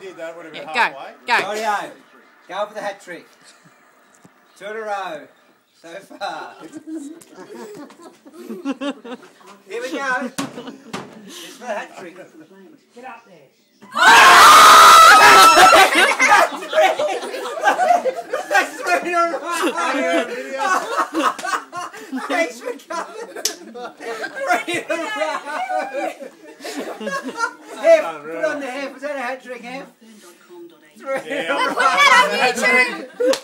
did that, would have been Yeah, halfway. go, go. Rightio. Go for the hat trick. Two in a row. So far. Here we go. This for the hat trick. Get up there. That's three in a row. Thanks for coming. Three in a row. Hef, put on the Hef. Was that a hat trick, Hef? Three Yeah. row. Put that on YouTube.